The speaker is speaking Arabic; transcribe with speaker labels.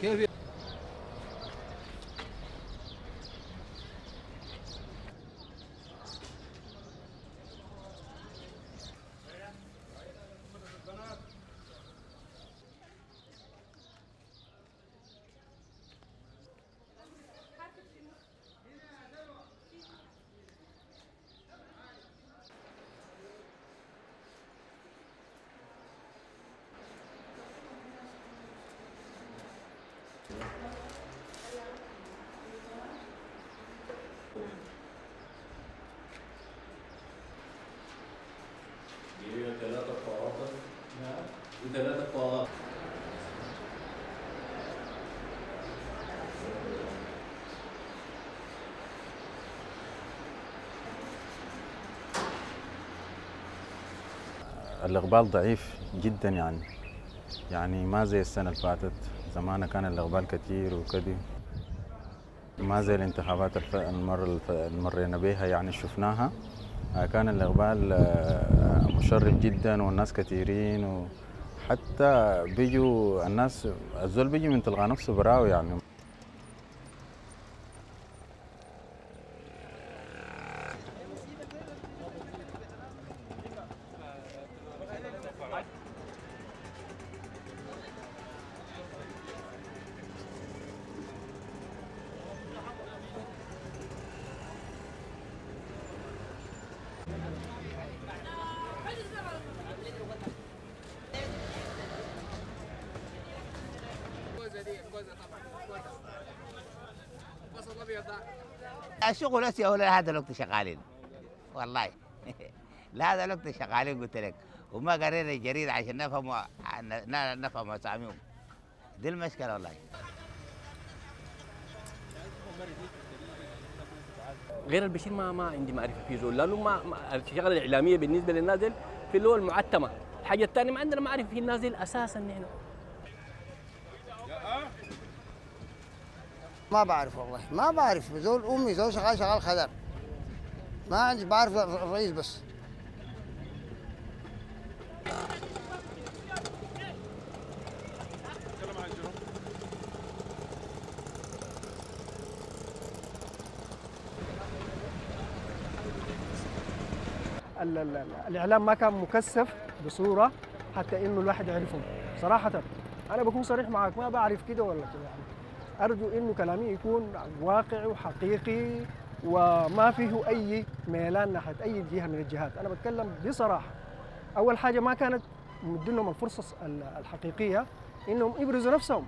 Speaker 1: Quer
Speaker 2: ver? É وثلاثة قواعد
Speaker 3: الإقبال ضعيف جدا يعني. يعني ما زي السنة اللي فاتت. زمان كان الإقبال كتير وكده ما زي الانتخابات الف... اللي مرينا بيها يعني شفناها. آه، كان الإقبال آه، مشرف جدا والناس كثيرين وحتى بيجوا الناس الزول بيجي من تلقى نفسه براوي يعني.
Speaker 4: الشغل هسه ولا هذا الوقت شغالين. والله. لا هذا الوقت شغالين قلت لك. وما قرينا الجريدة عشان نفهم نفهم أساميهم. دي المشكلة والله.
Speaker 5: غير البشير ما ما عندي معرفة فيه زول. لأنه ما الشغلة الإعلامية بالنسبة للنازل في اللي هو المعتمة. الحاجة الثانية ما عندنا معرفة في النازل أساسا نحن.
Speaker 6: ما بعرف والله ما بعرف. زول أمي زول شغال شغال خدر. ما عندي بعرف الرئيس بس.
Speaker 7: ال- ال- ال- الإعلام ما كان مكثف بصورة حتى إنه الواحد يعرفهم صراحة أنا بكون صريح معك ما بعرف كده ولا كده. يعني أرجو إنه كلامي يكون واقعي وحقيقي وما فيه أي ميلان ناحية أي جهة من الجهات. أنا بتكلم بصراحة. أول حاجة ما كانت مدينهم الفرصة ال- الحقيقية إنهم يبرزوا نفسهم.